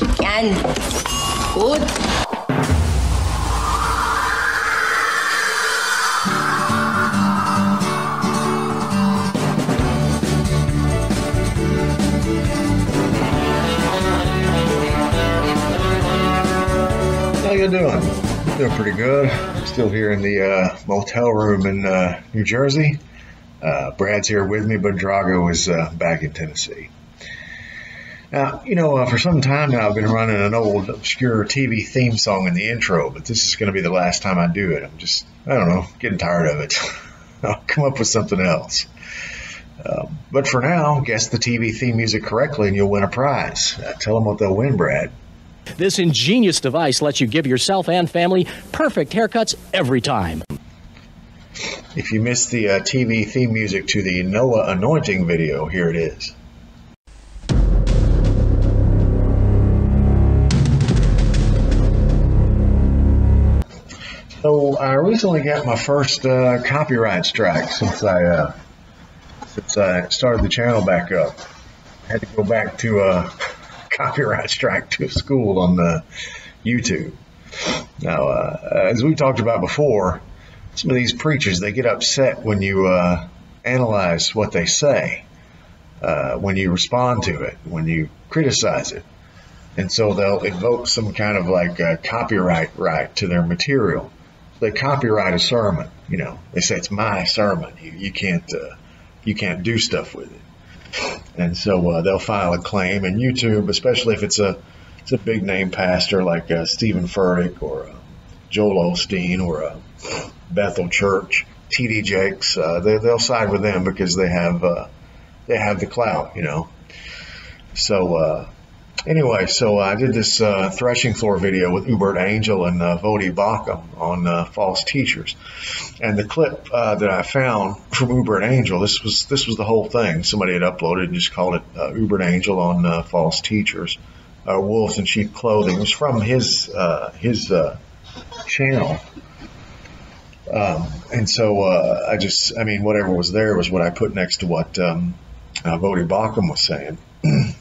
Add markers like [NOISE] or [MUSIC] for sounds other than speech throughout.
Yan. Good. How you doing? Doing pretty good. Still here in the uh, motel room in uh, New Jersey. Uh, Brad's here with me, but Drago is uh, back in Tennessee. Now, you know, uh, for some time now, I've been running an old obscure TV theme song in the intro, but this is going to be the last time I do it. I'm just, I don't know, getting tired of it. [LAUGHS] I'll come up with something else. Um, but for now, guess the TV theme music correctly and you'll win a prize. Uh, tell them what they'll win, Brad. This ingenious device lets you give yourself and family perfect haircuts every time. If you missed the uh, TV theme music to the Noah anointing video, here it is. So I recently got my first uh, copyright strike since I uh, since I started the channel back up. I had to go back to a [LAUGHS] copyright strike to school on the YouTube. Now, uh, as we talked about before, some of these preachers they get upset when you uh, analyze what they say, uh, when you respond to it, when you criticize it, and so they'll invoke some kind of like uh, copyright right to their material. They copyright a sermon. You know, they say it's my sermon. You, you can't uh, you can't do stuff with it, and so uh, they'll file a claim. And YouTube, especially if it's a it's a big name pastor like uh, Stephen Furtick or uh, Joel Osteen or uh, Bethel Church, T.D. Jakes, uh, they, they'll side with them because they have uh, they have the clout, you know. So uh, anyway, so I did this uh, threshing floor video with Uebert Angel and uh, Voddie Baucham on uh, false teachers, and the clip uh, that I found from Uebert Angel, this was this was the whole thing. Somebody had uploaded and just called it uh, Uebert Angel on uh, false teachers, uh, wolves in sheep clothing. It was from his uh, his channel. Um, and so I just, I mean, whatever was there was what I put next to what um, Voddie Baucham was saying. [CLEARS THROAT]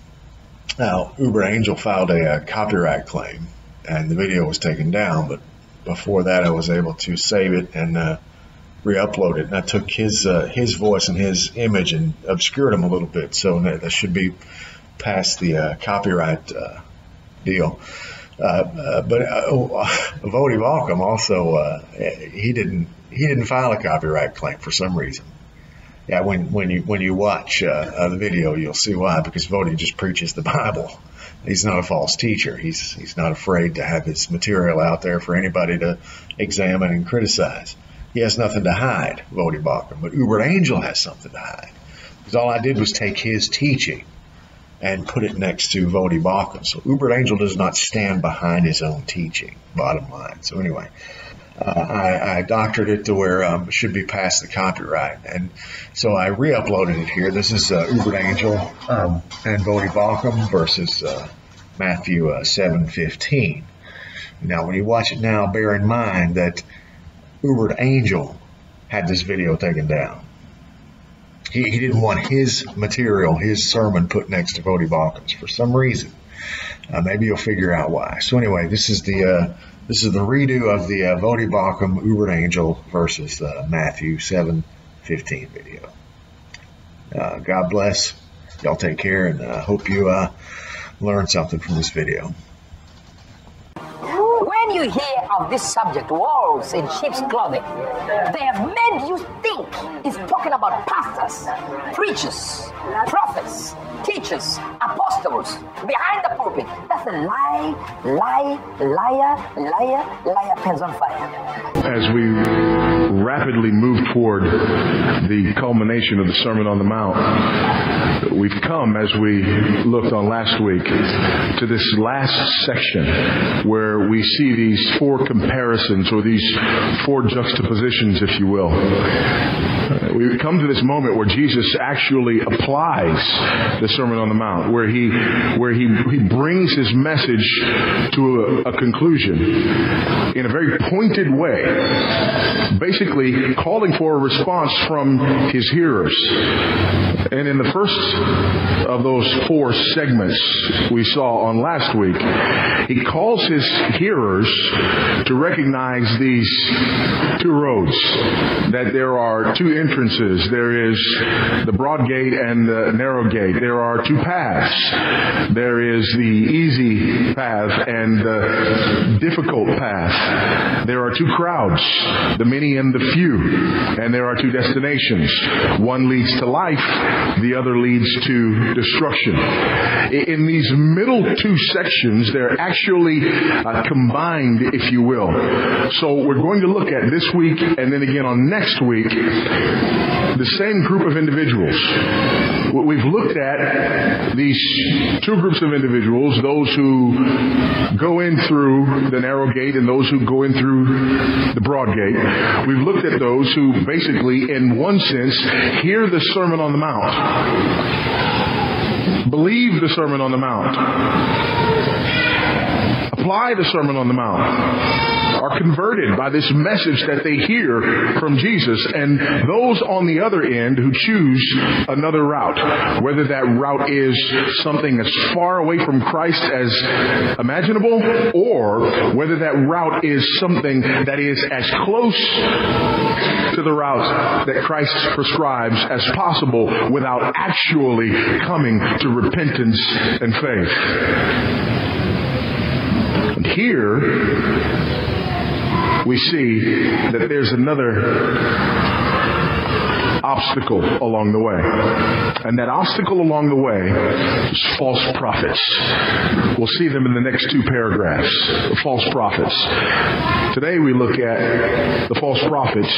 now, Uebert Angel filed a, uh copyright claim, and the video was taken down. But before that, I was able to save it and uh, re-upload it. And I took his uh, his voice and his image and obscured him a little bit, so that, should be past the uh, copyright uh, deal. Uh, but oh, Voddie also uh, he didn't he didn't file a copyright claim for some reason. Yeah, when when you when you watch uh, uh, the video, you'll see why. Because Voddie just preaches the Bible. He's not a false teacher. He's he's not afraid to have his material out there for anybody to examine and criticize. He has nothing to hide, Voddie Baucham. But Uebert Angel has something to hide. Because all I did was take his teaching and put it next to Voddie Baucham. So Uebert Angel does not stand behind his own teaching, bottom line. So anyway, I, I doctored it to where um, it should be past the copyright. And so I re-uploaded it here. This is uh, Uebert Angel um, and Voddie Baucham versus uh, Matthew uh, 7.15. Now, when you watch it now, bear in mind that Uebert Angel had this video taken down he, he didn't want his material, his sermon put next to Voddie Baucham's for some reason. Uh, maybe you'll figure out why. So anyway, this is the uh, this is the redo of the uh, Uebert Angel versus uh, Matthew seven fifteen video. Uh, God bless. Y'all take care, and uh, hope you uh, learn something from this video. When you hear of this subject, wolves in sheep's clothing, they have made you think it's talking about pastors, preachers, prophets, teachers, apostles behind the pulpit. That's a lie, lie, liar, liar, liar, pens on fire. as we rapidly move toward the culmination of the Sermon on the Mount, we've come, as we looked on last week, to this last section where we see these four comparisons or these four juxtapositions, if you will. We come to this moment where Jesus actually applies the Sermon on the Mount, where he where he he brings his message to a, a conclusion in a very pointed way, basically calling for a response from his hearers. And in the first of those four segments we saw on last week, he calls his hearers to recognize these two roads, that there are two entrances. There is the broad gate and the narrow gate. There are two paths. There is the easy path and the difficult path. There are two crowds, the many and the few, and there are two destinations. One leads to life, the other leads to destruction. In these middle two sections, they're actually uh, combined, if you will. So we're going to look at this week and then again on next week the same group of individuals. We've looked at these two groups of individuals, those who go in through the narrow gate and those who go in through the broad gate. We've looked at those who basically, in one sense, hear the Sermon on the Mount, believe the Sermon on the Mount, apply the Sermon on the Mount are converted by this message that they hear from Jesus and those on the other end who choose another route whether that route is something as far away from Christ as imaginable or whether that route is something that is as close to the route that Christ prescribes as possible without actually coming to repentance and faith. And here we see that there's another obstacle along the way. And that obstacle along the way is false prophets. We'll see them in the next two paragraphs. False prophets. Today we look at the false prophets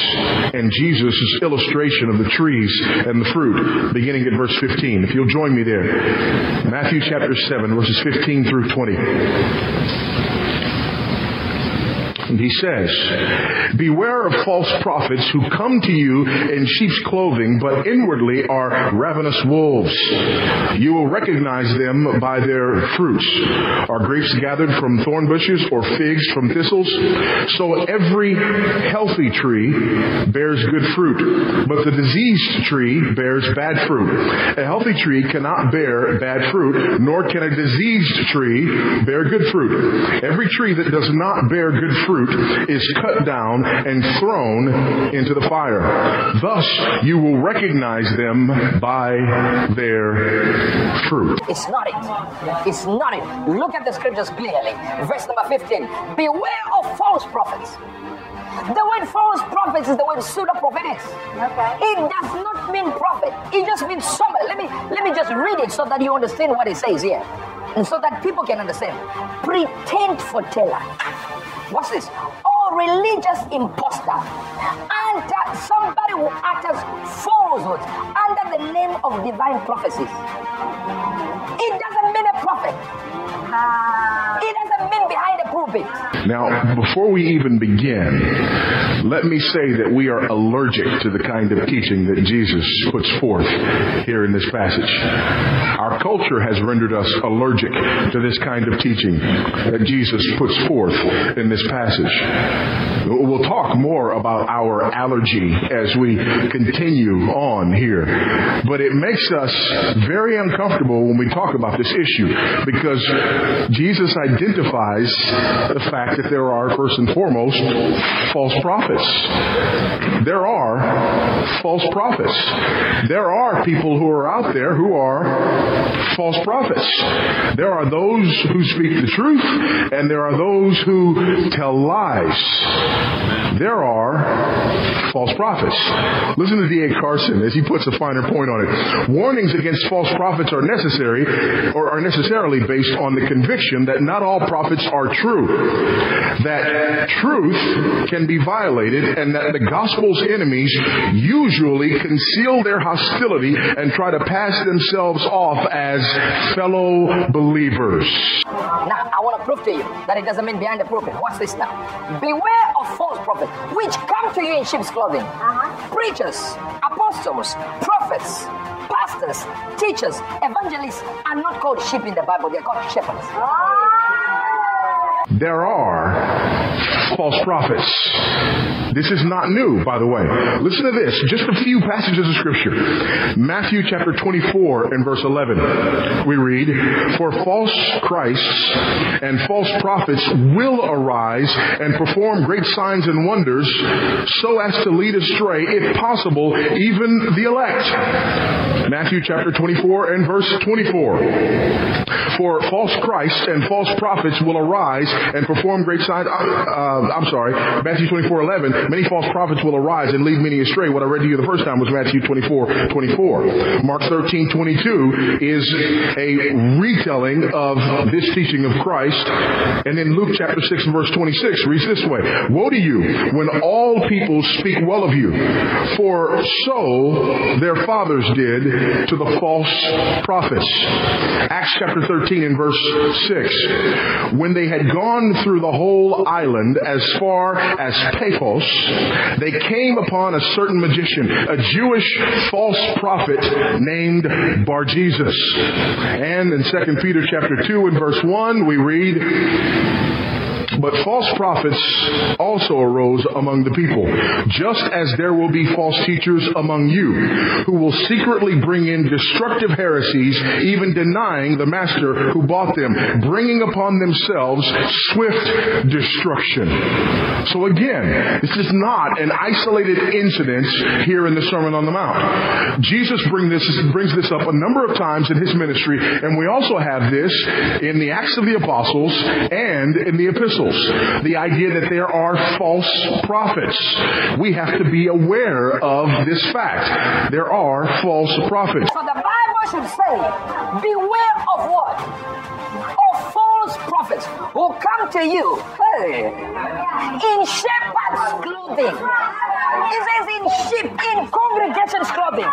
and Jesus' illustration of the trees and the fruit beginning at verse 15. If you'll join me there. Matthew chapter 7 verses 15 through 20. He says, Beware of false prophets who come to you in sheep's clothing, but inwardly are ravenous wolves. You will recognize them by their fruits. Are grapes gathered from thorn bushes or figs from thistles? So every healthy tree bears good fruit, but the diseased tree bears bad fruit. A healthy tree cannot bear bad fruit, nor can a diseased tree bear good fruit. Every tree that does not bear good fruit fruit is cut down and thrown into the fire. Thus you will recognize them by their fruit. It's not it. It's not it. Look at the scriptures clearly. Verse number 15. Beware of false prophets. The word false prophets is the word pseudo prophets. Okay. It does not mean prophet. It just means somebody. Let me let me just read it so that you understand what it says here. And so that people can understand. Pretend foreteller. What's this? Or religious impostor. And uh, somebody who utters falsehoods under the name of divine prophecies. It doesn't mean a prophet. It doesn't mean behind a pulpit. Now, before we even begin, let me say that we are allergic to the kind of teaching that Jesus puts forth here in this passage. Our culture has rendered us allergic to this kind of teaching that Jesus puts forth in this passage. We'll talk more about our allergy as we continue on here. But it makes us very uncomfortable when we talk about this issue because Jesus identifies the fact that there are first and foremost false prophets. There are false prophets. There are people who are out there who are false prophets. There are those who speak the truth and there are those who tell lies. There are false prophets. Listen to D.A. Carson as he puts a finer point on it. Warnings against false prophets are necessary or are necessarily based on the conviction that not all prophets are true. That truth can be violated and that the gospel's enemies usually conceal their hostility and try to pass themselves off as fellow believers. Now, I want to prove to you that it doesn't mean behind the pulpit. Watch this now. Beware of false prophets, which come to you in sheep's clothing. Uh-huh. Preachers, apostles, prophets, pastors, teachers, evangelists are not called sheep in the Bible, they're called shepherds. There are false prophets. This is not new, by the way. Listen to this, just a few passages of scripture. Matthew chapter 24 and verse 11. We read, For false Christs and false prophets will arise and perform great signs and wonders so as to lead astray, if possible, even the elect. Matthew chapter 24 and verse 24. For false Christs and false prophets will arise and perform great signs. Uh, uh, I'm sorry, Matthew 24:11, Many false prophets will arise and lead many astray. What I read to you the first time was Matthew 24, 24. Mark 13:22 is a retelling of this teaching of Christ. And then Luke chapter 6 and verse 26 reads this way. Woe to you when all people speak well of you. For so their fathers did to the false prophets. Acts chapter 13 and verse 6. When they had gone through the whole island as far as Paphos, they came upon a certain magician, a Jewish false prophet named Bar Jesus. And in 2 Peter chapter 2 and verse 1 we read but false prophets also arose among the people, just as there will be false teachers among you, who will secretly bring in destructive heresies, even denying the master who bought them, bringing upon themselves swift destruction. So again, this is not an isolated incident here in the Sermon on the Mount. Jesus bring this, brings this up a number of times in his ministry, and we also have this in the Acts of the Apostles and in the epistles the idea that there are false prophets. We have to be aware of this fact. There are false prophets. So the Bible should say, beware of what? Of false prophets who come to you hey, in shepherd's clothing. It says in sheep, in congregation's clothing.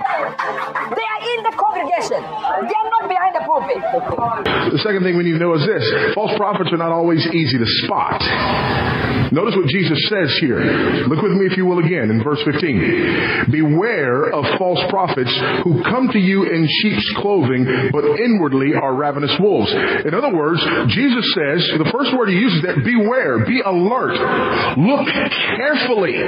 They are in the congregation. They are not behind the pulpit. The second thing we need to know is this. False prophets are not always easy to spot. Notice what Jesus says here. Look with me if you will again in verse 15. Beware of false prophets who come to you in sheep's clothing but inwardly are ravenous wolves. In other words, Jesus says, the first word he uses there, beware, be alert. Look carefully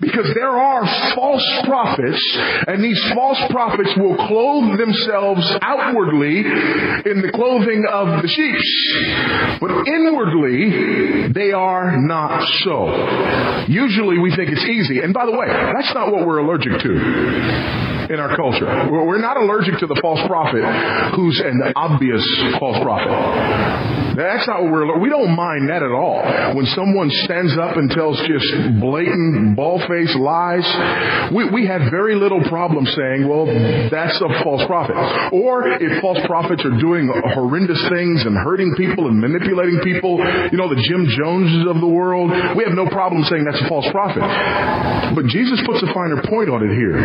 because there are false prophets and these false prophets will clothe themselves outwardly in the clothing of the sheep but inwardly they are not so usually we think it's easy and by the way that's not what we're allergic to in our culture. We're not allergic to the false prophet who's an obvious false prophet. That's not what we're we don't mind that at all. When someone stands up and tells just blatant lies, we we have very little problem saying, well, that's a false prophet. Or if false prophets are doing horrendous things and hurting people and manipulating people, you know, the Jim Joneses of the world, we have no problem saying that's a false prophet. But Jesus puts a finer point on it here.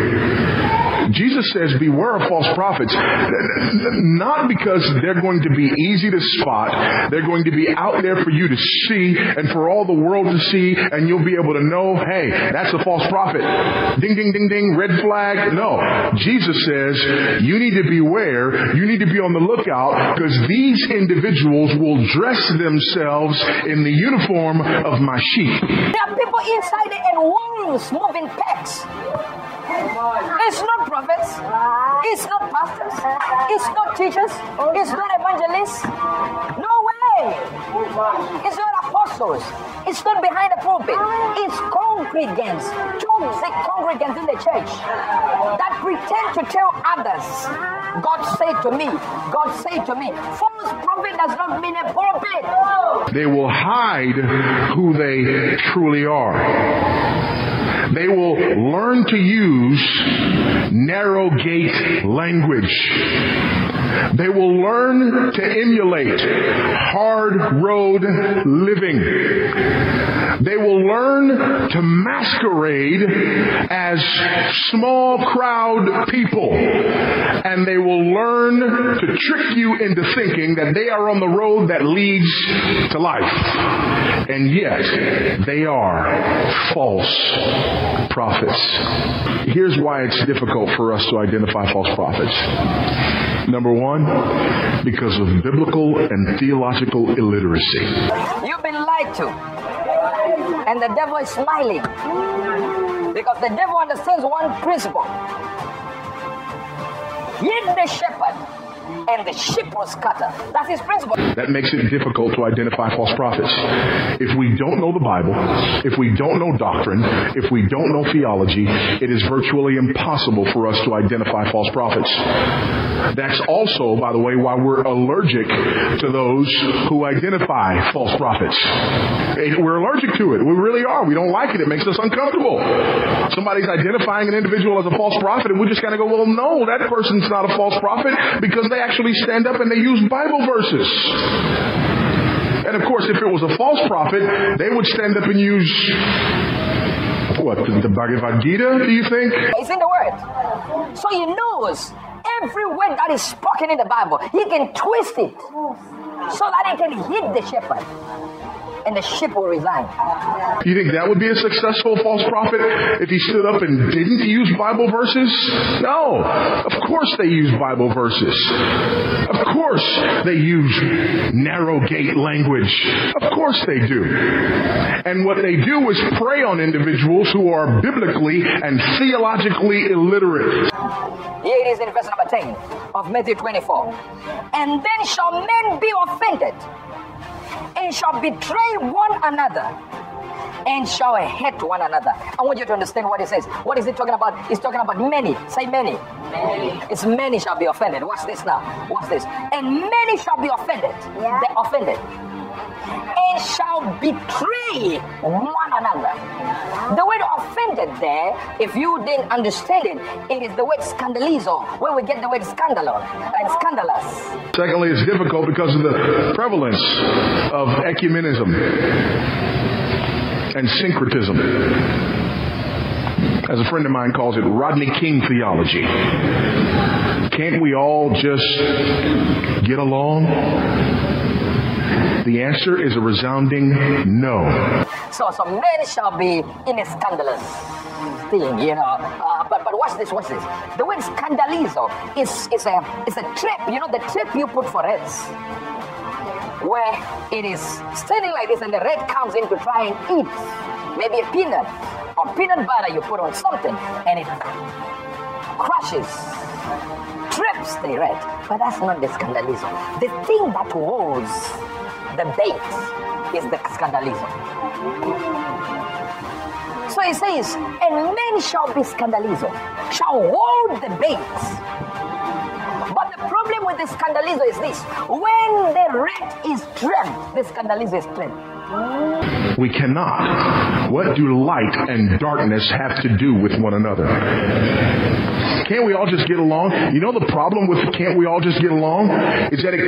Jesus says beware of false prophets not because they're going to be easy to spot they're going to be out there for you to see and for all the world to see and you'll be able to know hey that's a false prophet ding ding ding ding red flag no Jesus says you need to beware you need to be on the lookout because these individuals will dress themselves in the uniform of my sheep there are people inside and wolves moving packs it's not prophets. It's not pastors. It's not teachers. It's not evangelists. No way. It's not apostles. It's not behind the pulpit. It's congregants, toxic congregants in the church that pretend to tell others, God said to me, God said to me. False prophet does not mean a pulpit. They will hide who they truly are. They will learn to use narrow gate language. They will learn to emulate hard road living. They will learn to masquerade as small crowd people. And they will learn to trick you into thinking that they are on the road that leads to life. And yet, they are false prophets. Here's why it's difficult for us to identify false prophets. Number one, because of biblical and theological illiteracy. You've been lied to. And the devil is smiling. Because the devil understands one principle. Hit the shepherd and the sheep was scattered. That's his principle. That makes it difficult to identify false prophets. If we don't know the Bible, if we don't know doctrine, if we don't know theology, it is virtually impossible for us to identify false prophets. That's also, by the way, why we're allergic to those who identify false prophets. We're allergic to it. We really are. We don't like it. It makes us uncomfortable. Somebody's identifying an individual as a false prophet and we just kind of go, well, no, that person's not a false prophet because they actually stand up and they use Bible verses. And of course, if it was a false prophet, they would stand up and use what the, Bhagavad Gita? Do you think? It's in the Word, so he knows every word that is spoken in the Bible. He can twist it so that it can hit the shepherd and the ship will resign. You think that would be a successful false prophet if he stood up and didn't use Bible verses? No. Of course they use Bible verses. Of course they use narrow gate language. Of course they do. And what they do is prey on individuals who are biblically and theologically illiterate. Here it is in verse number 10 of Matthew 24. And then shall men be offended and shall betray one another and shall hate one another. I want you to understand what it says. What is it talking about? It's talking about many. Say many. many. It's many shall be offended. Watch this now. Watch this. And many shall be offended. Yeah. They're offended and shall betray one another. The word offended there, if you didn't understand it, it is the word scandalizo, where we get the word scandalo and scandalous. Secondly, it's difficult because of the prevalence of ecumenism and syncretism. As a friend of mine calls it, Rodney King theology. Can't we all just get along? The answer is a resounding no. So, so men shall be in a scandalous thing, you know. Uh, but but watch this, watch this. The word scandalizo is is a is a trip, you know, the trip you put for rats. Where it is standing like this and the rat comes in to try and eat maybe a peanut or peanut butter you put on something and it crushes trips the rat. But that's not the scandalism. The thing that was the bait is the scandalism. So he says, and men shall be scandalism, shall hold the bait. But the problem with the scandalism is this when the rat is trapped, the scandalism is trapped. We cannot. What do light and darkness have to do with one another? Can't we all just get along? You know the problem with can't we all just get along? Is that it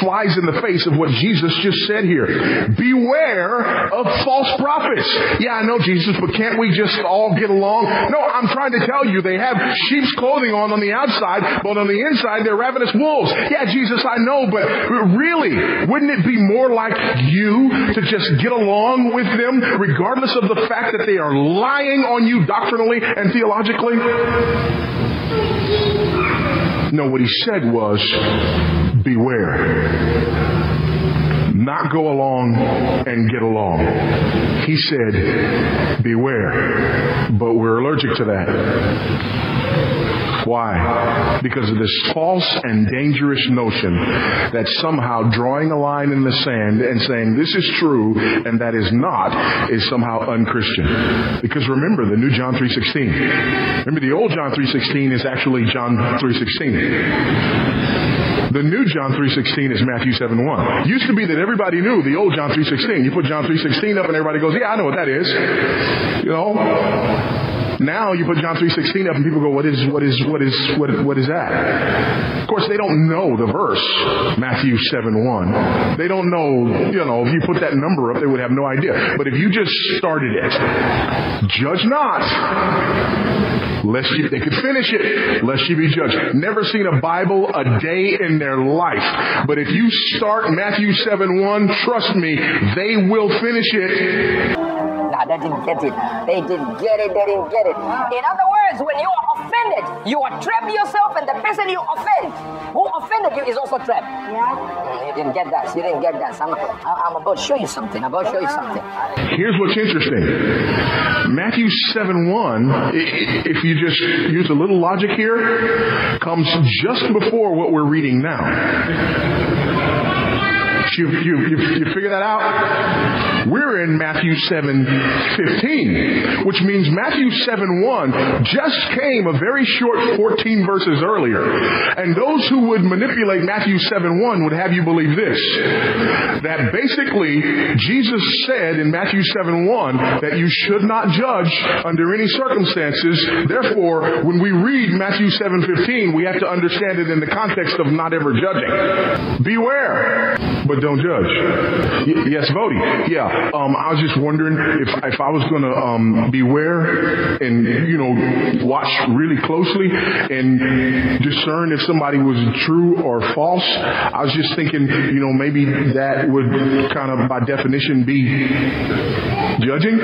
flies in the face of what Jesus just said here. Beware of false prophets. Yeah, I know Jesus, but can't we just all get along? No, I'm trying to tell you they have sheep's clothing on on the outside, but on the inside they're ravenous wolves. Yeah, Jesus, I know, but really, wouldn't it be more like you to just get along with them regardless of the fact that they are lying on you doctrinally and theologically? No, what he said was, beware. Not go along and get along. He said, beware. But we're allergic to that. Why? Because of this false and dangerous notion that somehow drawing a line in the sand and saying this is true and that is not is somehow unchristian. Because remember the new John 3:16. Remember the old John 3:16 is actually John 3:16. The new John 3:16 is Matthew 7:1. Used to be that everybody knew the old John 3:16. You put John 3:16 up and everybody goes, "Yeah, I know what that is." You know, now you put John 3:16 up and people go, "What is what is what is what what is that?" Of course, they don't know the verse, Matthew 7:1. They don't know, you know, if you put that number up, they would have no idea. But if you just started it, judge not lest you they could finish it lest you be judged. Never seen a Bible a day in their life. But if you start Matthew 7:1, trust me, they will finish it. Now they didn't get it. They didn't get it. They didn't get it. In other words, when you are offended, you are trapped yourself, and the person you offend, who offended you, is also trapped. Yeah. You didn't get that. You didn't get that. So I'm, I'm about to show you something. I'm about to show you something. Here's what's interesting. Matthew 7 1, i- i- if you just use a little logic here, comes just before what we're reading now. You, you, you, you figure that out? We're in Matthew 7:15, which means Matthew 7 1 just came a very short 14 verses earlier. And those who would manipulate Matthew 7 1 would have you believe this that basically Jesus said in Matthew 7 1 that you should not judge under any circumstances. Therefore, when we read Matthew 7:15, we have to understand it in the context of not ever judging. Beware, but don't judge. Y- yes, Vody. Yeah, um, I was just wondering if if I was going to um, beware and you know watch really closely and discern if somebody was true or false. I was just thinking, you know, maybe that would kind of by definition be judging.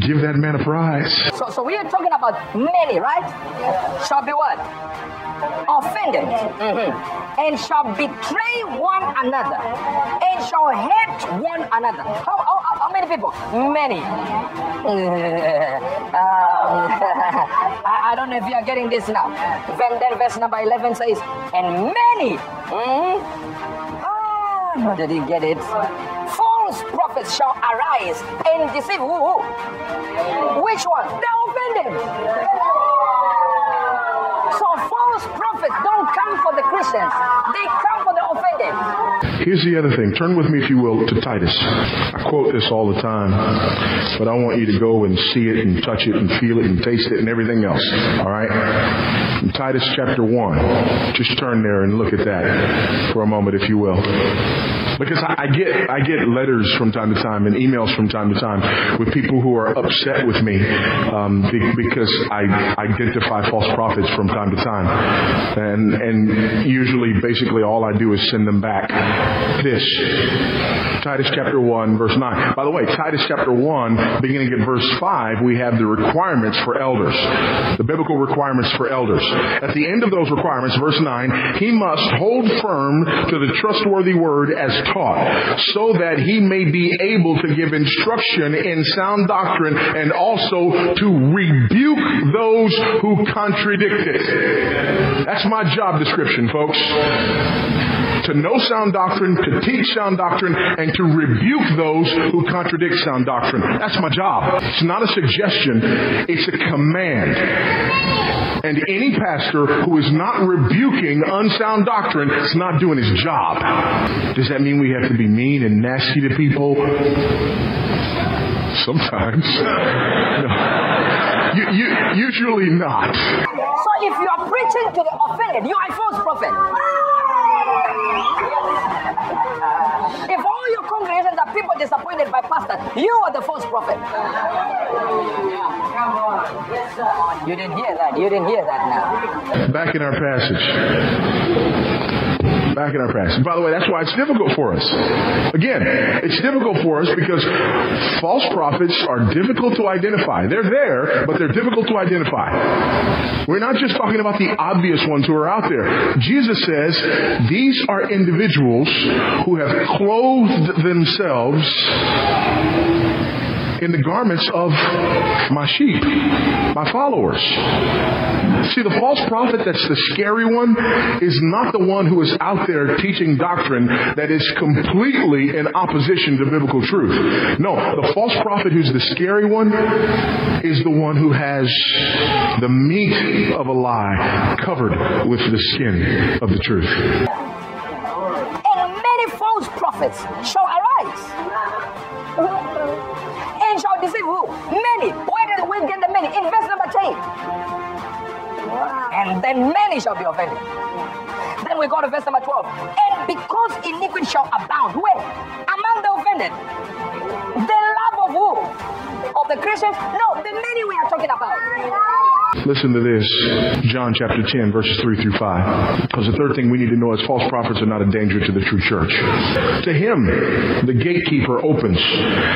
Give that man a prize. So, so we are talking about many, right? Shall be what? Offended. Mhm. And shall betray one another. And shall hate one another. How, how, how- many people? Many. [LAUGHS] Um, [LAUGHS] I, I don't know if you are getting this now. Then, then verse number 11 says, And many. mhm, Ah, no, didn't get it. False prophets shall arise and deceive who? who? Which one? The offended. So false prophets don't come for the Christians. They come for the offended. Here's the other thing. Turn with me, if you will, to Titus. I quote this all the time, but I want you to go and see it and touch it and feel it and taste it and everything else. All right? In Titus chapter 1. Just turn there and look at that for a moment, if you will. Because I get I get letters from time to time and emails from time to time with people who are upset with me um, be- because I identify false prophets from time to time, and and usually basically all I do is send them back this Titus chapter one verse nine. By the way, Titus chapter one beginning at verse five, we have the requirements for elders, the biblical requirements for elders. At the end of those requirements, verse nine, he must hold firm to the trustworthy word as taught, so that he may be able to give instruction in sound doctrine and also to rebuke those who contradict it. That's my job description, folks. To know sound doctrine, to teach sound doctrine, and to rebuke those who contradict sound doctrine. That's my job. It's not a suggestion, it's a command. And any pastor who is not rebuking unsound doctrine is not doing his job. Does that mean we have to be mean and nasty to people? Sometimes. [LAUGHS] No. You, you, usually not. If you are preaching to the offended, you are a false prophet. If all your congregations are people disappointed by pastors, you are the false prophet. You didn't hear that. You didn't hear that now. Back in our passage. Back in our passage. By the way, that's why it's difficult for us. Again, it's difficult for us because false prophets are difficult to identify. They're there, but they're difficult to identify. We're not just talking about the obvious ones who are out there. Jesus says these are individuals who have clothed themselves in the garments of my sheep, my followers. See, the false prophet that's the scary one is not the one who is out there teaching doctrine that is completely in opposition to biblical truth. No, the false prophet who's the scary one is the one who has the meat of a lie covered with the skin of the truth. And many false prophets shall arise. Many? In verse number 10. And then many shall be offended. Then we go to verse number 12. And because iniquity shall abound, where? Among the offended. The love of who? Of the Christians? No, the many we are talking about. Listen to this. John chapter 10 verses 3 through 5. Because the third thing we need to know is false prophets are not a danger to the true church. To him the gatekeeper opens.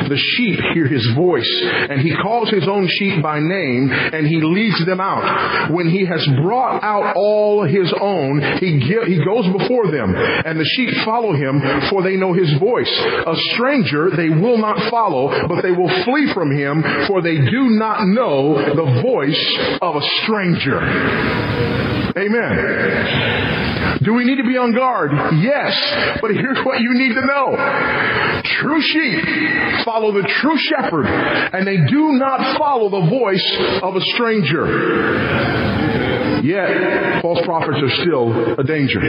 The sheep hear his voice and he calls his own sheep by name and he leads them out. When he has brought out all his own, he he goes before them and the sheep follow him for they know his voice. A stranger they will not follow, but they will flee from him for they do not know the voice of a stranger. Amen. Do we need to be on guard? Yes. But here's what you need to know. True sheep follow the true shepherd and they do not follow the voice of a stranger. Yet, false prophets are still a danger.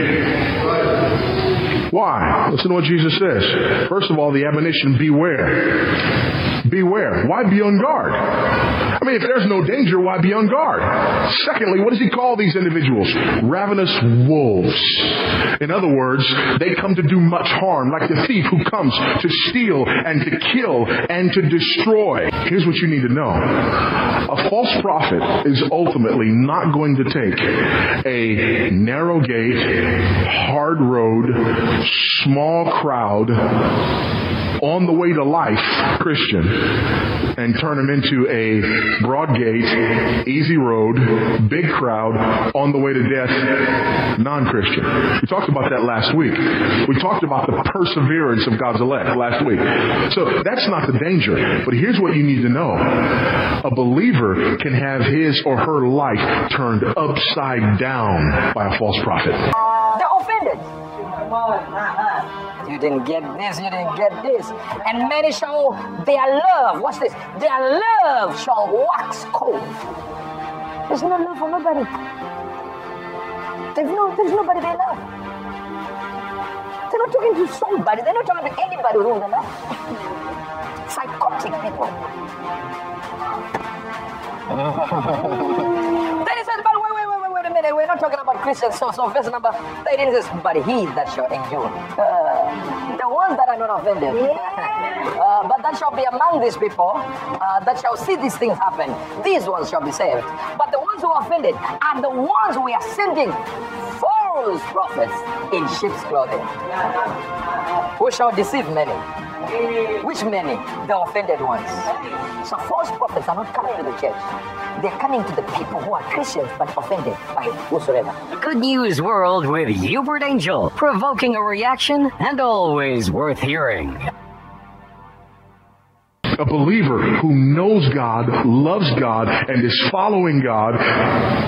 Why? Listen to what Jesus says. First of all, the admonition, beware. Beware. Why be on guard? I mean, if there's no danger, why be on guard? Secondly, what does he call these individuals? Ravenous wolves. In other words, they come to do much harm, like the thief who comes to steal and to kill and to destroy. Here's what you need to know. A false prophet is ultimately not going to take a narrow gate, hard road, small crowd, on the way to life Christian and turn them into a broad gate, easy road, big crowd, on the way to death non-Christian. We talked about that last week. We talked about the perseverance of God's elect last week. So that's not the danger. But here's what you need to know. A believer can have his or her life turned upside down by a false prophet. They're offended. You didn't get this, you didn't get this. And many shall their love, what's this? Their love shall wax cold. There's no love for nobody. There's no there's nobody they love. They're not talking to somebody, they're not talking to anybody who they love. [LAUGHS] Psychotic people. [LAUGHS] then he says, but wait, wait, wait, wait, wait a minute. We're not talking about Christians. So, so verse number 13 says, but he that shall endure. Uh, the ones that are not offended. [LAUGHS] Uh, but that shall be among these people uh, that shall see these things happen. These ones shall be saved. But the ones who are offended are the ones we are sending false prophets in sheep's clothing. Who shall deceive many? Which many? The offended ones. So false prophets are not coming to the church. They're coming to the people who are Christians but offended by whosoever. Good News World with Uebert Angel, provoking a reaction and always worth hearing. A believer who knows God, loves God, and is following God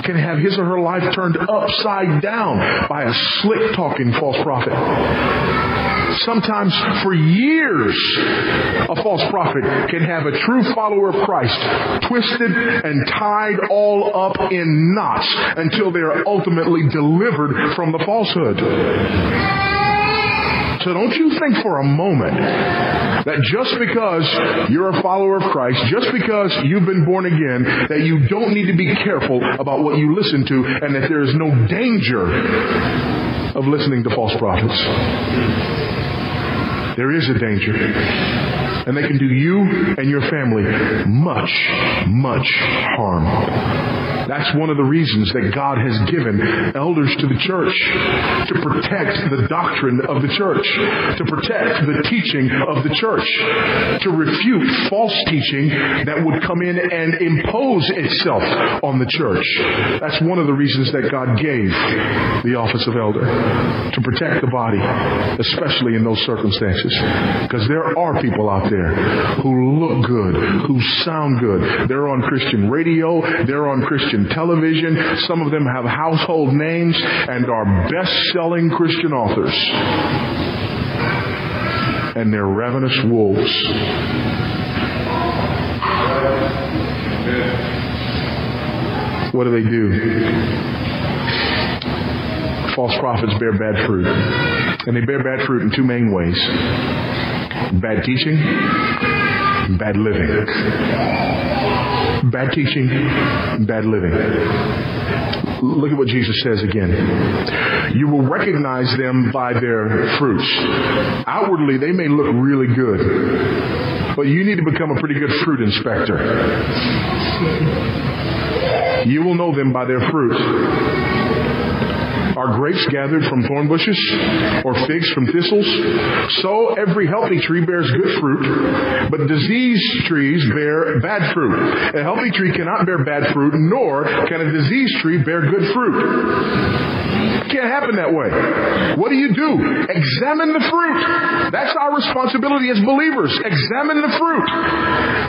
can have his or her life turned upside down by a slick talking false prophet sometimes for years a false prophet can have a true follower of Christ twisted and tied all up in knots until they are ultimately delivered from the falsehood. So don't you think for a moment that just because you're a follower of Christ, just because you've been born again, that you don't need to be careful about what you listen to and that there is no danger of listening to false prophets. There is a danger. And they can do you and your family much, much harm. That's one of the reasons that God has given elders to the church to protect the doctrine of the church, to protect the teaching of the church, to refute false teaching that would come in and impose itself on the church. That's one of the reasons that God gave the office of elder to protect the body, especially in those circumstances. Because there are people out there who look good, who sound good. They're on Christian radio, they're on Christian Christian television. Some of them have household names and are best-selling Christian authors. And they're ravenous wolves. What do they do? False prophets bear bad fruit. And they bear bad fruit in two main ways. Bad teaching, bad living bad teaching, bad living. Look at what Jesus says again. You will recognize them by their fruits. Outwardly, they may look really good, but you need to become a pretty good fruit inspector. You will know them by their fruit. Are grapes gathered from thorn bushes or figs from thistles? So every healthy tree bears good fruit, but diseased trees bear bad fruit. A healthy tree cannot bear bad fruit, nor can a diseased tree bear good fruit. It can't happen that way. What do you do? Examine the fruit. That's our responsibility as believers. Examine the fruit.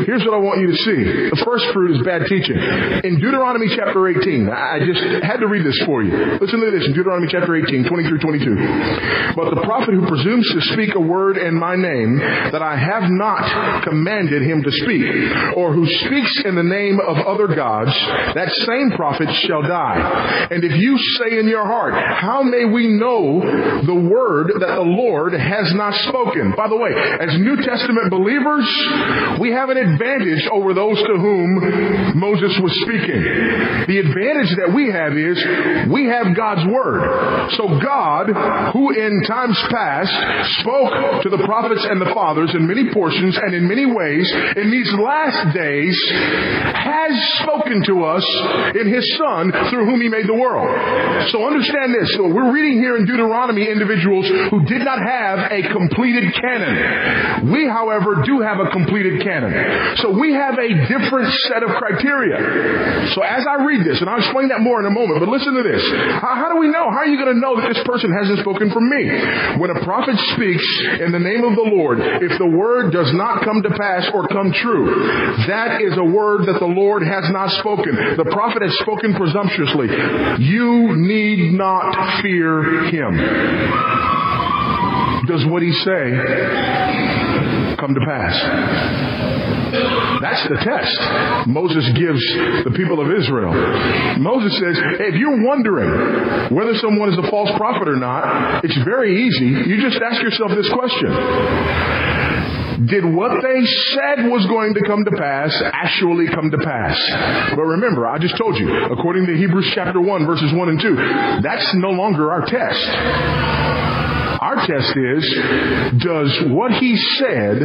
Here's what I want you to see. The first fruit is bad teaching. In Deuteronomy chapter 18, I just had to read this for you. Listen to this in Deuteronomy chapter 18, 20 through 22. But the prophet who presumes to speak a word in my name that I have not commanded him to speak, or who speaks in the name of other gods, that same prophet shall die. And if you say in your heart, how may we know the word that the Lord has not spoken? By the way, as New Testament believers, we have an advantage over those to whom Moses was speaking. The advantage that we have is we have God's word word. So God, who in times past spoke to the prophets and the fathers in many portions and in many ways, in these last days has spoken to us in his son through whom he made the world. So understand this. So we're reading here in Deuteronomy individuals who did not have a completed canon. We, however, do have a completed canon. So we have a different set of criteria. So as I read this, and I'll explain that more in a moment, but listen to this. How, how do we know know? How are you going to know that this person hasn't spoken from me? When a prophet speaks in the name of the Lord, if the word does not come to pass or come true, that is a word that the Lord has not spoken. The prophet has spoken presumptuously. You need not fear him. Does what he say come to pass? That's the test Moses gives the people of Israel. Moses says, hey, if you're wondering whether someone is a false prophet or not, it's very easy. You just ask yourself this question. Did what they said was going to come to pass actually come to pass? But remember, I just told you, according to Hebrews chapter 1 verses 1 and 2, that's no longer our test. Our test is, does what he said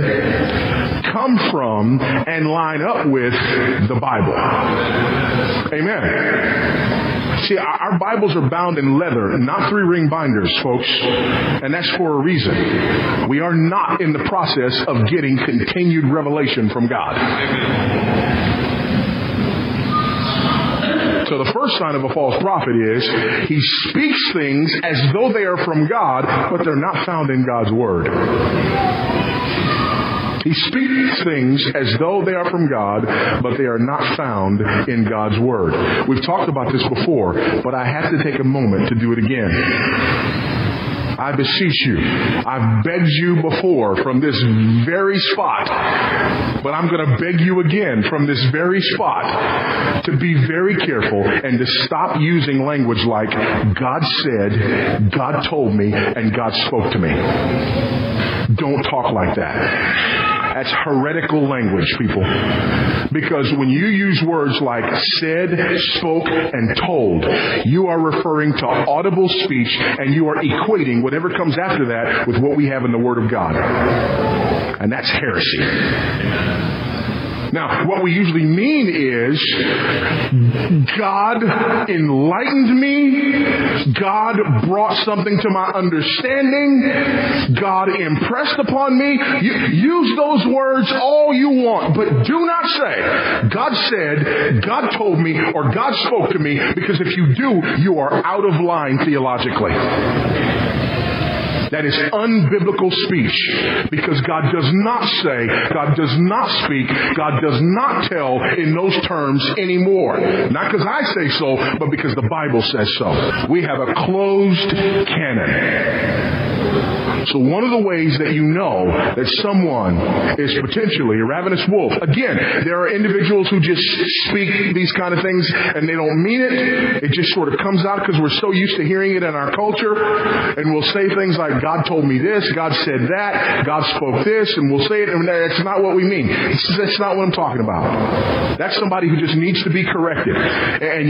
come from and line up with the Bible? Amen. See, our Bibles are bound in leather, not three ring binders, folks. And that's for a reason. We are not in the process of getting continued revelation from God. So the first sign of a false prophet is he speaks things as though they are from God, but they're not found in God's word. He speaks things as though they are from God, but they are not found in God's Word. We've talked about this before, but I have to take a moment to do it again. I beseech you. I've begged you before from this very spot, but I'm going to beg you again from this very spot to be very careful and to stop using language like God said, God told me, and God spoke to me. Don't talk like that. That's heretical language, people. Because when you use words like said, spoke, and told, you are referring to audible speech and you are equating whatever comes after that with what we have in the Word of God. And that's heresy. Now, what we usually mean is God enlightened me, God brought something to my understanding, God impressed upon me. You, use those words all you want, but do not say, God said, God told me, or God spoke to me, because if you do, you are out of line theologically. That is unbiblical speech because God does not say, God does not speak, God does not tell in those terms anymore. Not because I say so, but because the Bible says so. We have a closed canon. So one of the ways that you know that someone is potentially a ravenous wolf, again, there are individuals who just speak these kind of things and they don't mean it. It just sort of comes out because we're so used to hearing it in our culture and we'll say things like God told me this, God said that, God spoke this and we'll say it and that's not what we mean. That's not what I'm talking about. That's somebody who just needs to be corrected. And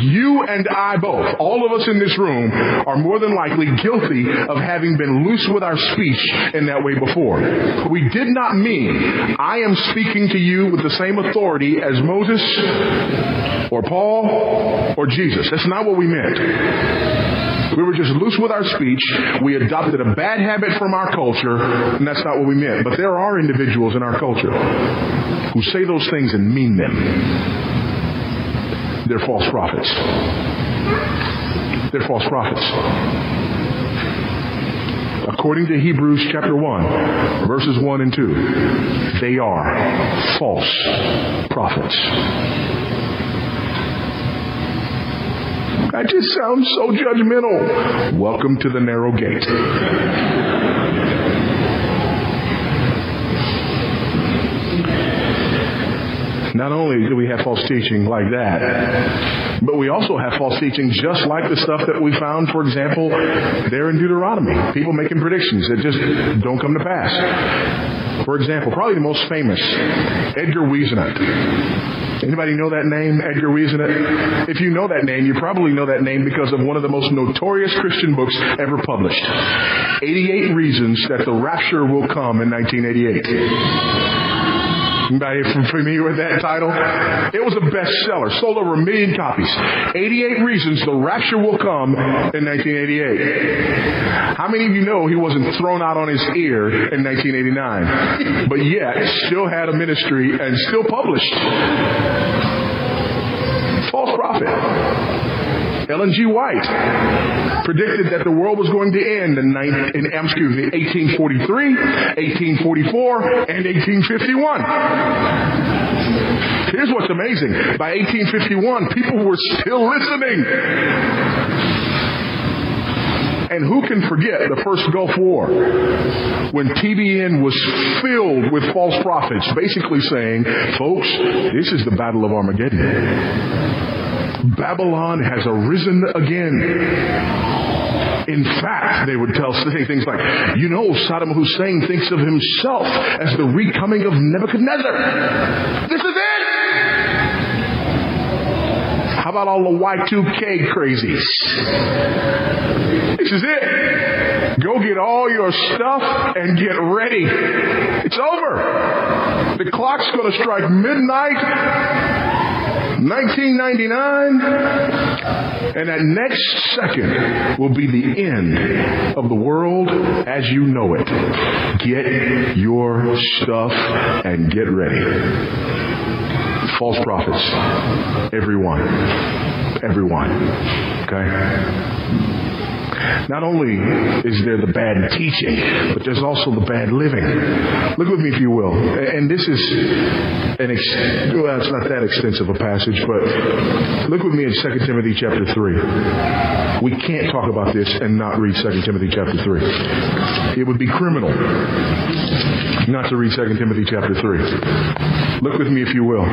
you and I both, all of us in this room are more than likely guilty of having been loose with our speech in that way before. We did not mean, I am speaking to you with the same authority as Moses or Paul or Jesus. That's not what we meant. We were just loose with our speech. We adopted a bad habit from our culture, and that's not what we meant. But there are individuals in our culture who say those things and mean them. They're false prophets. They're false prophets. According to Hebrews chapter 1, verses 1 and 2, they are false prophets. That just sounds so judgmental. Welcome to the narrow gate. Not only do we have false teaching like that, but we also have false teaching just like the stuff that we found, for example, there in Deuteronomy. People making predictions that just don't come to pass. For example, probably the most famous, Edgar Whisenant. Anybody know that name, Edgar Whisenant? If you know that name, you probably know that name because of one of the most notorious Christian books ever published. 88 Reasons That the Rapture Will Come in 1988. Anybody [LAUGHS] familiar with that title? It was a bestseller, sold over a million copies. 88 Reasons the Rapture Will Come in 1988. How many of you know he wasn't thrown out on his ear in 1989, but yet still had a ministry and still published? False prophet. Ellen G. White predicted that the world was going to end in, 19, in excuse me, 1843, 1844, and 1851. Here's what's amazing. By 1851, people were still listening. And who can forget the first Gulf War when TBN was filled with false prophets basically saying, folks, this is the battle of Armageddon. Babylon has arisen again. In fact, they would tell say things like, you know, Saddam Hussein thinks of himself as the recoming of Nebuchadnezzar. This is it! How about all the Y2K crazies? This is it. Go get all your stuff and get ready. It's over. The clock's going to strike midnight 1999 and that next second will be the end of the world as you know it. Get your stuff and get ready. False prophets. Everyone. Everyone. Okay? Not only is there the bad teaching, but there's also the bad living. Look with me if you will. And this is an well, it's not that extensive a passage, but look with me in 2 Timothy chapter 3. We can't talk about this and not read 2 Timothy chapter 3. It would be criminal not to read 2 Timothy chapter 3. Look with me if you will.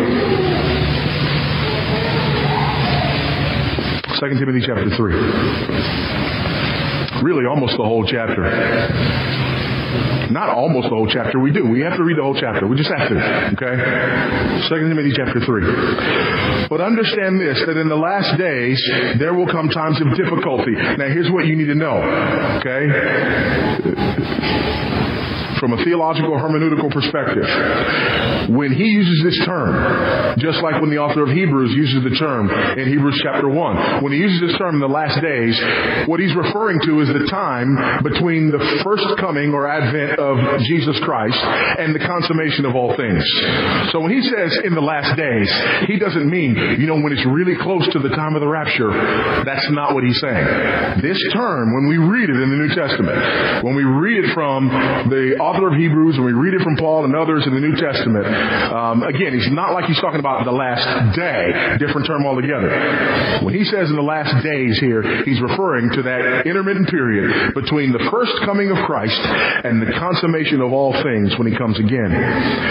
2 Timothy chapter 3 really almost the whole chapter. Not almost the whole chapter. We do. We have to read the whole chapter. We just have to. Okay? 2 Timothy chapter 3. But understand this, that in the last days, there will come times of difficulty. Now here's what you need to know. Okay? From a theological hermeneutical perspective. When he uses this term, just like when the author of Hebrews uses the term in Hebrews chapter 1, when he uses this term in the last days, what he's referring to is the time between the first coming or advent of Jesus Christ and the consummation of all things. So when he says in the last days, he doesn't mean, you know, when it's really close to the time of the rapture. That's not what he's saying. This term, when we read it in the New Testament, when we read it from the author of Hebrews and we read it from Paul and others in the New Testament, um, again, he's not like he's talking about the last day, different term altogether. When he says in the last days here, he's referring to that intermittent period between the first coming of Christ and the consummation of all things when he comes again.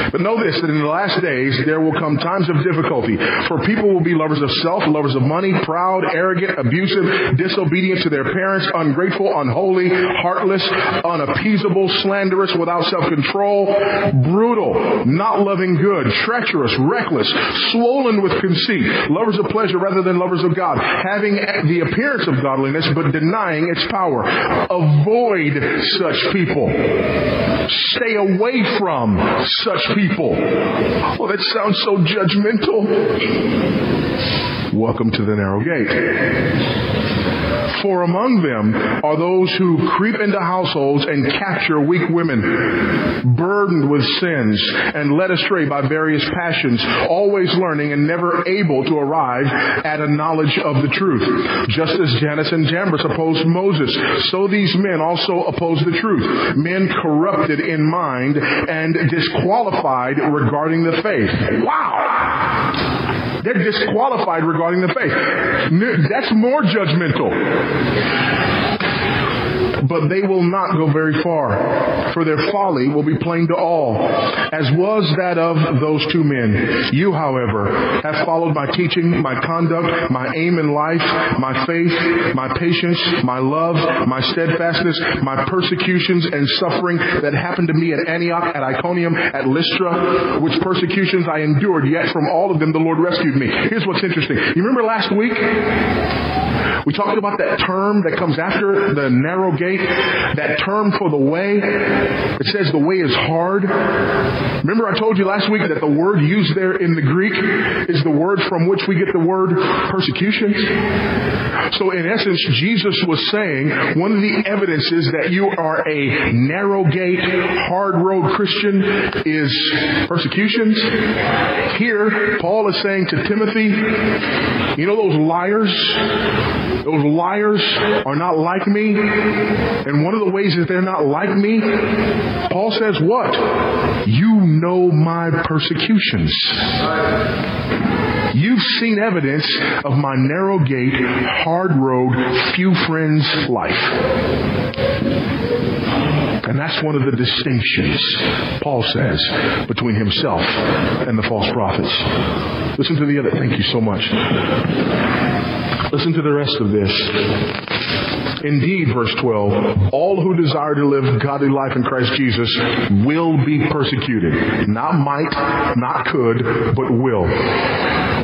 But know this, that in the last days there will come times of difficulty, for people will be lovers of self, lovers of money, proud, arrogant, abusive, disobedient to their parents, ungrateful, unholy, heartless, unappeasable, slanderous, without without self-control, brutal, not loving good, treacherous, reckless, swollen with conceit, lovers of pleasure rather than lovers of God, having the appearance of godliness but denying its power. Avoid such people. Stay away from such people. Oh, that sounds so judgmental. Welcome to the narrow gate. For among them are those who creep into households and capture weak women, burdened with sins and led astray by various passions, always learning and never able to arrive at a knowledge of the truth. Just as Jannes and Jambres opposed Moses, so these men also oppose the truth. Men corrupted in mind and disqualified regarding the faith. Wow! They're disqualified regarding the faith. That's more judgmental but they will not go very far, for their folly will be plain to all, as was that of those two men. You, however, have followed my teaching, my conduct, my aim in life, my faith, my patience, my love, my steadfastness, my persecutions and suffering that happened to me at Antioch, at Iconium, at Lystra, which persecutions I endured, yet from all of them the Lord rescued me. Here's what's interesting. You remember last week? We talked about that term that comes after the narrow gate, that term for the way. It says the way is hard. Remember I told you last week that the word used there in the Greek is the word from which we get the word persecution. So in essence, Jesus was saying one of the evidences that you are a narrow gate, hard road Christian is persecutions. Here, Paul is saying to Timothy, you know those liars those liars are not like me. And one of the ways that they're not like me, Paul says what? You know my persecutions. You've seen evidence of my narrow gate, hard road, few friends life. And that's one of the distinctions, Paul says, between himself and the false prophets. Listen to the other. Thank you so much. Listen to the rest of this. Indeed, verse 12, all who desire to live godly life in Christ Jesus will be persecuted. Not might, not could, but will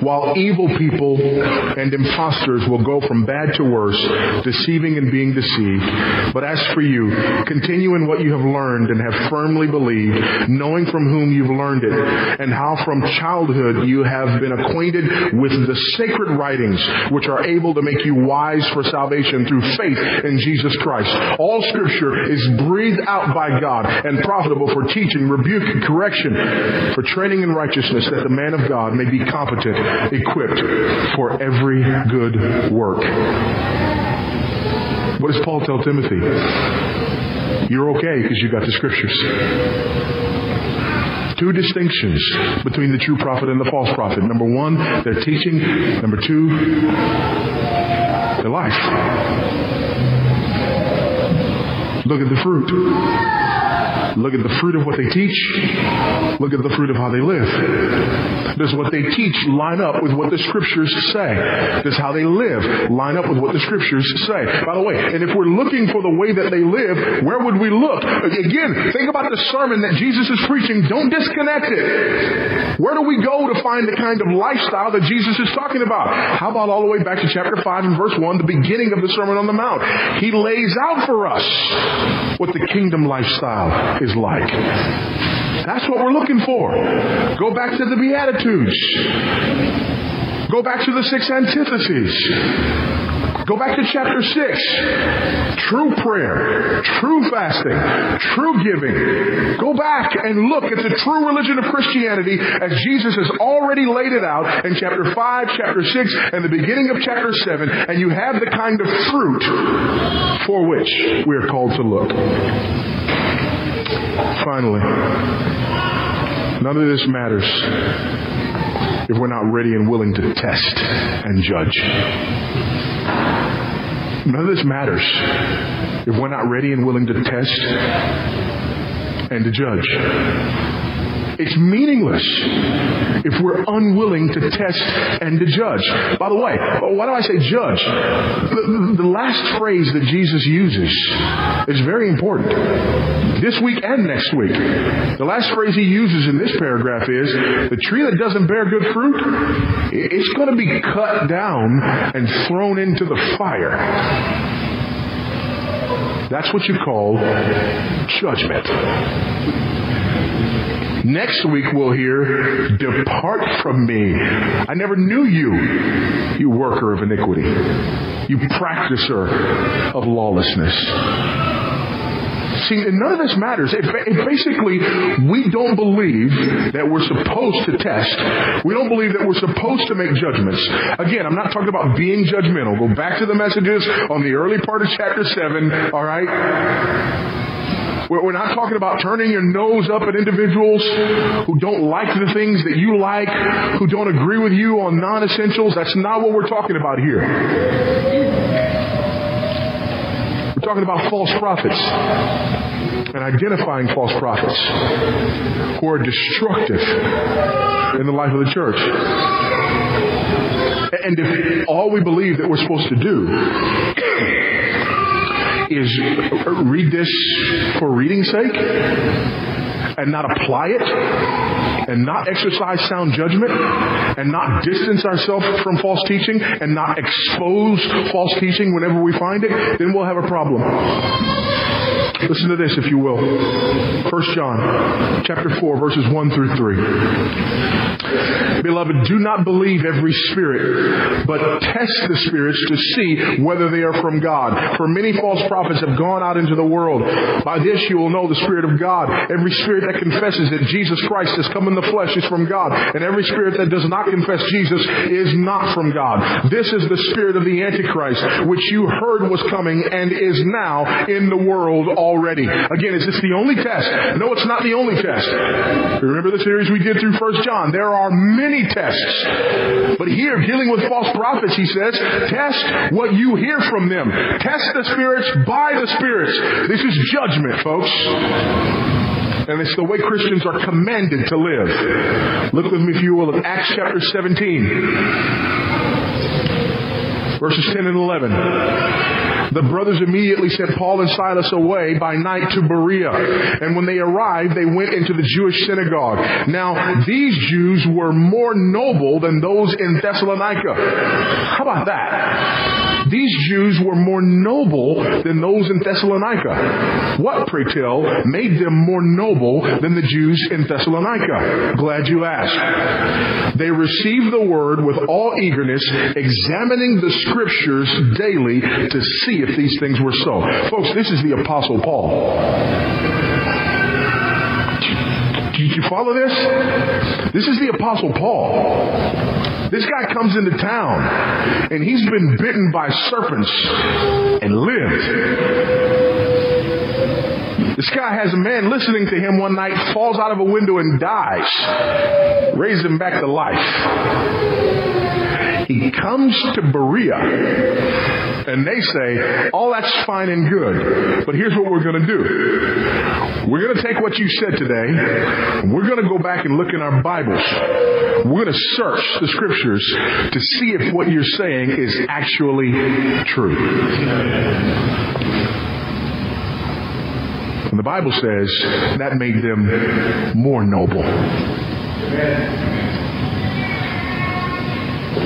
while evil people and impostors will go from bad to worse, deceiving and being deceived. But as for you, continue in what you have learned and have firmly believed, knowing from whom you've learned it, and how from childhood you have been acquainted with the sacred writings which are able to make you wise for salvation through faith in Jesus Christ. All scripture is breathed out by God and profitable for teaching, rebuke, correction, for training in righteousness that the man of God may be competent equipped for every good work. What does Paul tell Timothy? You're okay because you got the scriptures. Two distinctions between the true prophet and the false prophet. Number one, their teaching. Number two, their life. Look at the fruit. Look at the fruit of what they teach. Look at the fruit of how they live. Does what they teach line up with what the scriptures say? Does how they live line up with what the scriptures say? By the way, and if we're looking for the way that they live, where would we look? Again, think about the sermon that Jesus is preaching. Don't disconnect it. Where do we go to find the kind of lifestyle that Jesus is talking about? How about all the way back to chapter 5 and verse 1, the beginning of the Sermon on the Mount? He lays out for us what the kingdom lifestyle is like. That's what we're looking for. Go back to the Beatitudes. Go back to the six antitheses. Go back to chapter 6. True prayer, true fasting, true giving. Go back and look at the true religion of Christianity as Jesus has already laid it out in chapter 5, chapter 6, and the beginning of chapter 7, and you have the kind of fruit for which we are called to look. Finally, none of this matters if we're not ready and willing to test and judge. None of this matters if we're not ready and willing to test and to judge. It's meaningless if we're unwilling to test and to judge. By the way, why do I say judge? The, the last phrase that Jesus uses is very important. This week and next week. The last phrase he uses in this paragraph is, the tree that doesn't bear good fruit, it's going to be cut down and thrown into the fire. That's what you call judgment. Next week we'll hear, Depart from me. I never knew you, you worker of iniquity, you practicer of lawlessness. See, none of this matters. If, if, basically we don't believe that we're supposed to test, we don't believe that we're supposed to make judgments. Again, I'm not talking about being judgmental. Go back to the messages on the early part of chapter 7, all right? We're not talking about turning your nose up at individuals who don't like the things that you like, who don't agree with you on non-essentials. That's not what we're talking about here. We're talking about false prophets and identifying false prophets who are destructive in the life of the church. And if all we believe that we're supposed to do is read this for reading's sake and not apply it and not exercise sound judgment and not distance ourselves from false teaching and not expose false teaching whenever we find it, then we'll have a problem. Listen to this if you will. 1 John chapter 4 verses 1 through 3. Beloved, do not believe every spirit, but test the spirits to see whether they are from God. For many false prophets have gone out into the world. By this you will know the spirit of God. Every spirit that confesses that Jesus Christ has come in the flesh is from God, and every spirit that does not confess Jesus is not from God. This is the spirit of the antichrist which you heard was coming and is now in the world already. Again, is this the only test? No, it's not the only test. Remember the series we did through 1 John? There are many tests. But here, dealing with false prophets, he says, test what you hear from them. Test the spirits by the spirits. This is judgment, folks. And it's the way Christians are commanded to live. Look with me, if you will, at Acts chapter 17. Verses 10 and 11. The brothers immediately sent Paul and Silas away by night to Berea. And when they arrived, they went into the Jewish synagogue. Now, these Jews were more noble than those in Thessalonica. How about that? These Jews were more noble than those in Thessalonica. What, pray tell, made them more noble than the Jews in Thessalonica? Glad you asked. They received the word with all eagerness, examining the scriptures daily to see if these things were so. Folks, this is the Apostle Paul. Did you follow this? This is the Apostle Paul. This guy comes into town and he's been bitten by serpents and lived. This guy has a man listening to him one night, falls out of a window and dies. Raise him back to life. He comes to Berea and they say, all that's fine and good, but here's what we're going to do. We're going to take what you said today, we're going to go back and look in our Bibles. We're going to search the scriptures to see if what you're saying is actually true. And the Bible says that made them more noble.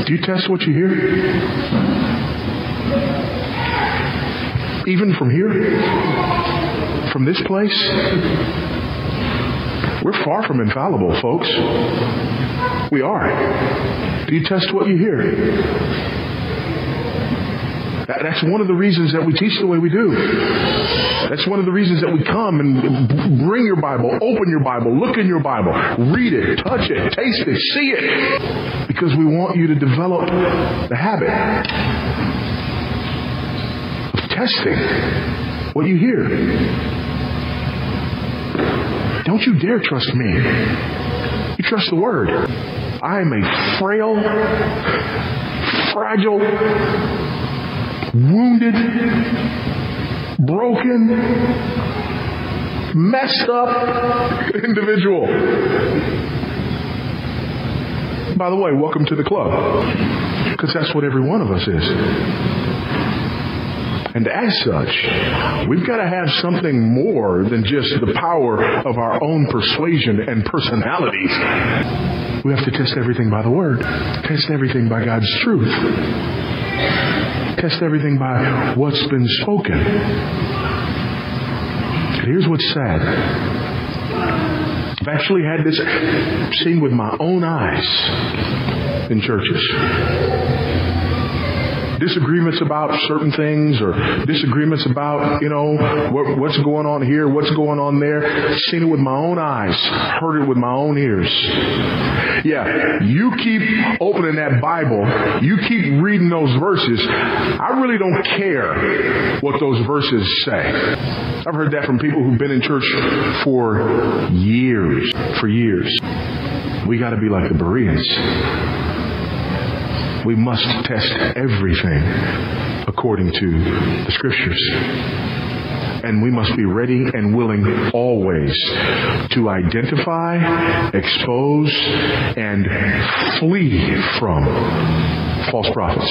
Do you test what you hear? Even from here? From this place? We're far from infallible, folks. We are. Do you test what you hear? That's one of the reasons that we teach the way we do. That's one of the reasons that we come and bring your Bible, open your Bible, look in your Bible, read it, touch it, taste it, see it. Because we want you to develop the habit of testing what you hear. Don't you dare trust me. You trust the Word. I am a frail, fragile, wounded, broken, messed up individual. By the way, welcome to the club. Because that's what every one of us is. And as such, we've got to have something more than just the power of our own persuasion and personalities. We have to test everything by the Word. Test everything by God's truth. Test everything by what's been spoken. And here's what's sad. I've actually had this seen with my own eyes in churches disagreements about certain things or disagreements about, you know, what, what's going on here, what's going on there. Seen it with my own eyes, heard it with my own ears. Yeah, you keep opening that Bible, you keep reading those verses. I really don't care what those verses say. I've heard that from people who've been in church for years, for years. We got to be like the Bereans we must test everything according to the scriptures. And we must be ready and willing always to identify, expose, and flee from false prophets.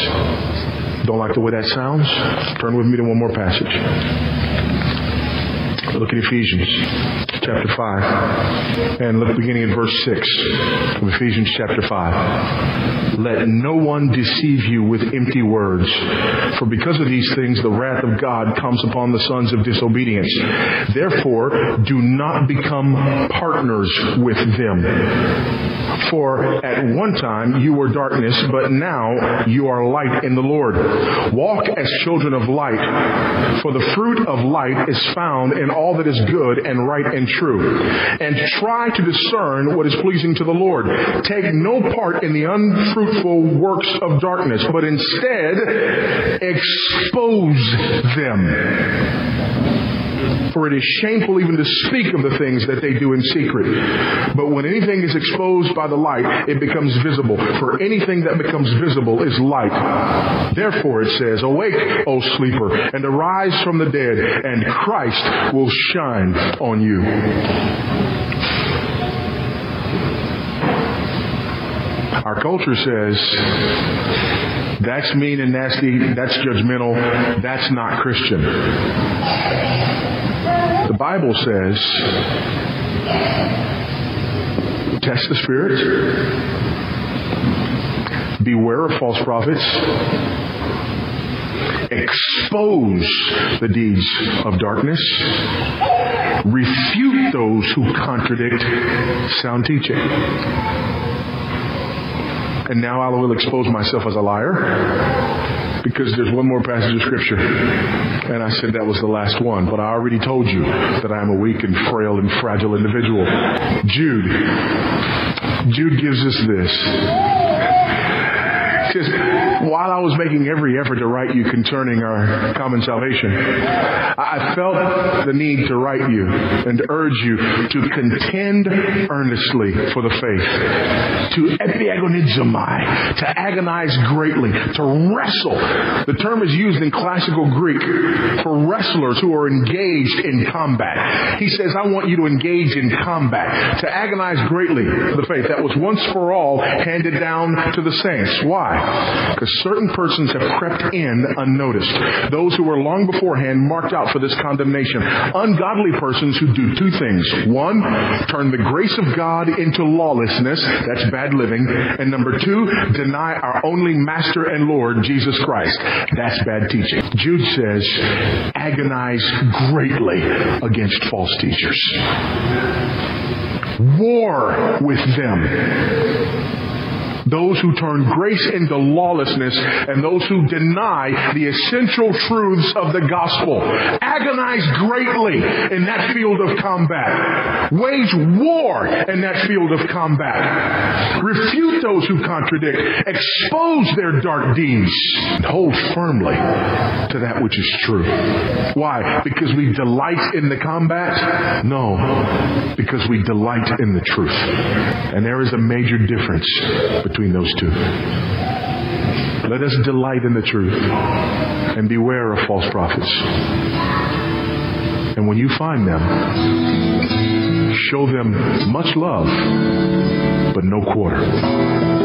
Don't like the way that sounds? Turn with me to one more passage. Look at Ephesians chapter 5 and look beginning in verse 6 of Ephesians chapter 5. Let no one deceive you with empty words, for because of these things the wrath of God comes upon the sons of disobedience. Therefore, do not become partners with them. For at one time you were darkness, but now you are light in the Lord. Walk as children of light, for the fruit of light is found in all that is good and right and true. And try to discern what is pleasing to the Lord. Take no part in the unfruitful works of darkness, but instead expose them. For it is shameful even to speak of the things that they do in secret. But when anything is exposed by the light, it becomes visible. For anything that becomes visible is light. Therefore it says, Awake, O sleeper, and arise from the dead, and Christ will shine on you. Our culture says, that's mean and nasty, that's judgmental, that's not Christian. The Bible says, test the spirits, beware of false prophets, expose the deeds of darkness, refute those who contradict sound teaching. And now I will expose myself as a liar because there's one more passage of scripture. And I said that was the last one, but I already told you that I am a weak and frail and fragile individual. Jude. Jude gives us this says, while I was making every effort to write you concerning our common salvation, I felt the need to write you and urge you to contend earnestly for the faith, to epiagonizomai, to agonize greatly, to wrestle. The term is used in classical Greek for wrestlers who are engaged in combat. He says, I want you to engage in combat, to agonize greatly for the faith that was once for all handed down to the saints. Why? Because certain persons have crept in unnoticed. Those who were long beforehand marked out for this condemnation. Ungodly persons who do two things. One, turn the grace of God into lawlessness. That's bad living. And number two, deny our only master and Lord, Jesus Christ. That's bad teaching. Jude says, agonize greatly against false teachers. War with them those who turn grace into lawlessness and those who deny the essential truths of the gospel. Agonize greatly in that field of combat. Wage war in that field of combat. Refute those who contradict. Expose their dark deeds. Hold firmly to that which is true. Why? Because we delight in the combat? No. Because we delight in the truth. And there is a major difference between between those two. Let us delight in the truth and beware of false prophets. And when you find them, show them much love, but no quarter.